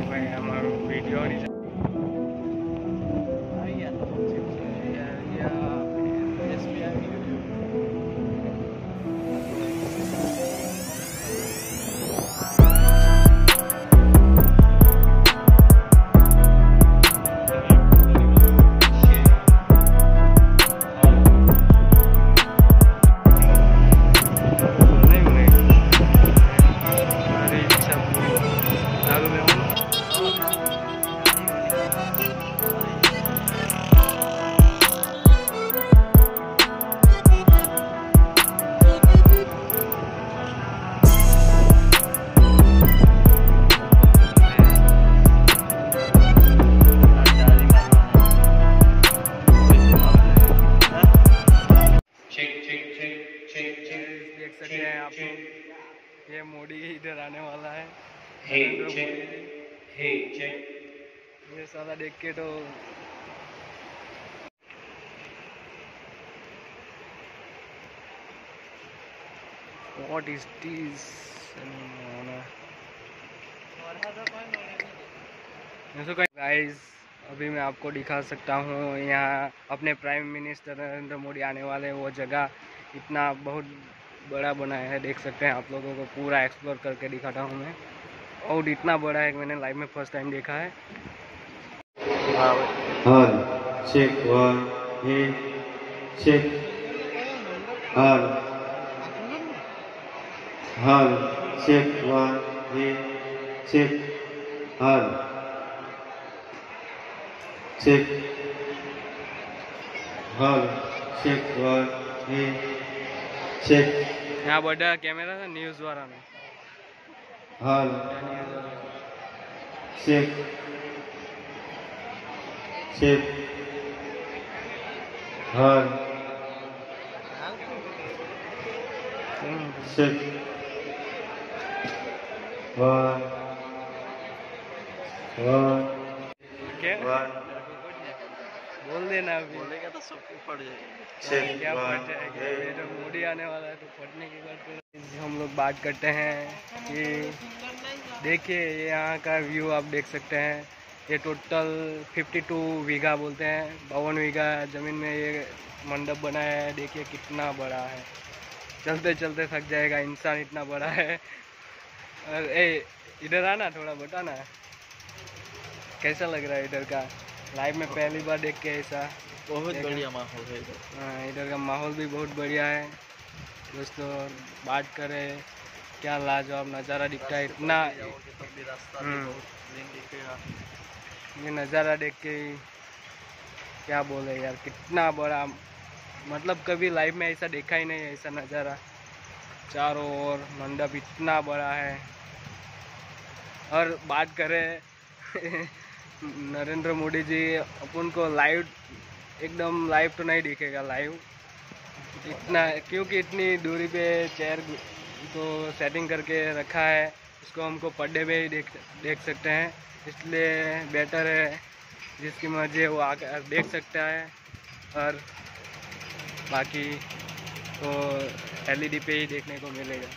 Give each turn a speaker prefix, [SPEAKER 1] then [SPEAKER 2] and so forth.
[SPEAKER 1] ભાઈ અમારો વિડીયોની ये मोदी इधर आने वाला है
[SPEAKER 2] check
[SPEAKER 1] मोदी जी।
[SPEAKER 2] hey
[SPEAKER 1] ये साला देख के तो What is this? गाइस अभी मैं आपको दिखा सकता हूँ यहाँ अपने प्राइम मिनिस्टर नरेंद्र मोदी आने वाले वो जगह इतना बहुत बड़ा बनाया है, देख सकते हैं आप लोगों को, पूरा एक्सप्लोर करके दिखाता हूँ मैं। और इतना बड़ा है कि मैंने लाइफ में फ़र्स्ट टाइम देखा है। છે? આ બધા કેમેરા
[SPEAKER 3] છે
[SPEAKER 1] ન્યૂઝ વાળાનો.
[SPEAKER 3] હાલ. છે. છે. હાલ. છે. વાહ
[SPEAKER 1] વાહ
[SPEAKER 3] વાહ
[SPEAKER 1] बोल देना अभी।
[SPEAKER 2] बोलेगा तो सबको पड़ जाएगा।
[SPEAKER 1] क्या फट जाएगा. ये तो मोदी आने वाला है तो फटने की बात कर हम लोग बात करते हैं कि देखिए ये यहाँ का व्यू आप देख सकते हैं। ये टोटल 52 बीघा बोलते हैं बावन बीघा ज़मीन में ये मंडप बनाया है। देखिए कितना बड़ा है। चलते चलते थक जाएगा इंसान इतना बड़ा है। और ए इधर आना थोड़ा बताना। कैसा लग रहा है इधर का? लाइव में पहली बार देख के ऐसा।
[SPEAKER 2] बहुत बढ़िया माहौल है इधर।
[SPEAKER 1] हाँ, इधर का माहौल भी बहुत बढ़िया है। दोस्तों बात करें क्या लाजवाब नज़ारा दिखता है इतना हम्म। ये नज़ारा देख के क्या बोले यार कितना बड़ा मतलब कभी लाइफ में ऐसा देखा ही नहीं ऐसा नज़ारा। चारों ओर मंडप इतना बड़ा है। और बात करें नरेंद्र मोदी जी अपन को लाइव एकदम लाइव तो नहीं दिखेगा लाइव इतना, क्योंकि इतनी दूरी पे चेयर को सेटिंग करके रखा है, उसको हमको पड्डे पे ही देख देख सकते हैं। इसलिए बेटर है, जिसकी मर्ज़ी है वो आकर देख सकता है। और बाकी तो एलईडी पे ही देखने को मिलेगा।